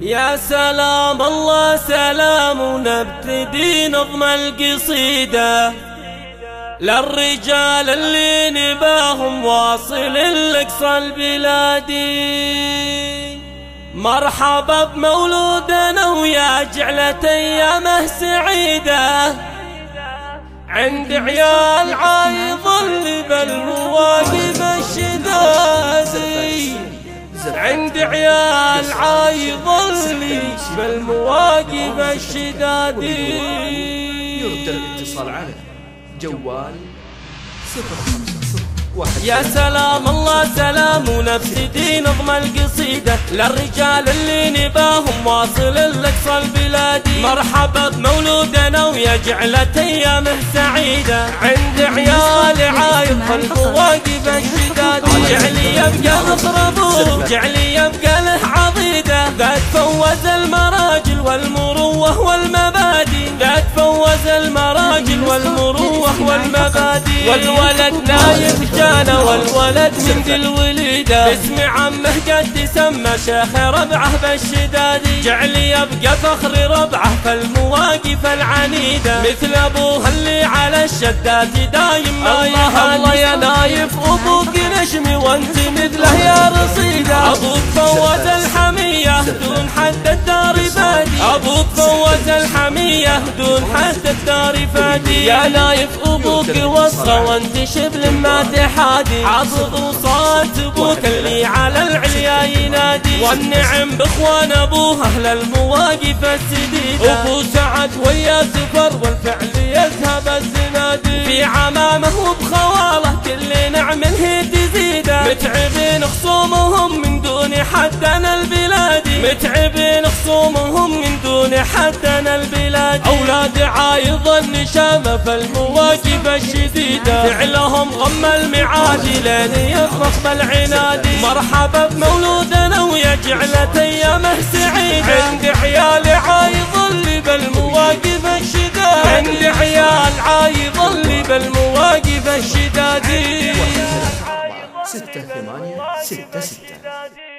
يا سلام الله سلام ونبتدي نظم القصيدة للرجال اللي نباهم واصل الأقصى البلادي مرحبا بمولودنا ويا جعلة أيامه سعيدة عند عيال عايض اللي بالمواقف الشدادي اللي بالمواقف الشدادي. يرد الاتصال على جوال صفر خمسة صفر واحد يا سلام الله سلام ونبتدي نظم القصيدة. للرجال اللي نباهم واصل الأقصى البلادي. مرحبا بمولودنا ويا جعلة أيامه سعيدة. عند عيال عايض المواقف الشدادي. جعلي يبقى أبوه جعلي يبقى له ذات فوز المراجل والمروة والمبادئ. ذات فوز المراجل والمروة والمبادئ. والولد نايف جانا والولد من ذي الوليدة. باسم عمه قد سمى شيخ ربعه بالشدادي جعل يبقى فخر ربعه في المواقف العنيدة. مثل ابوه اللي على الشدات دايم ما الله الله يا نايف أبوك نشمي وأنت مثله يا رصيدة. أبوك دون حد الدار بادي أبوك فوز الحمية دون حد الدار فادي يا نايف أبوك وصى وأنت شبل ما تحادي. عضد وصوت أبوك اللي على العليا ينادي. والنعم بإخوان أبوه أهل المواقف السديدة. أبو سعد ويا زفر والفعل يذهب الزنادي في عمامه وبخواله كل نعم هي تزيده متعبين خصومهم من دون حدنا البلادي متعبين خصومهم من دون حدنا البلادي أولاد عايض النشامه في المواقف الشديدة. فعلهم غم المعادي لين يفرخ بالعنادي مرحبا بمولودنا ويا جعلة أيامه سعيدة. عند عيال عايض اللي بالمواقف الشداد. عند عيال عايض اللي بالمواقف الشدادي ستة ثمانية ستة ستة.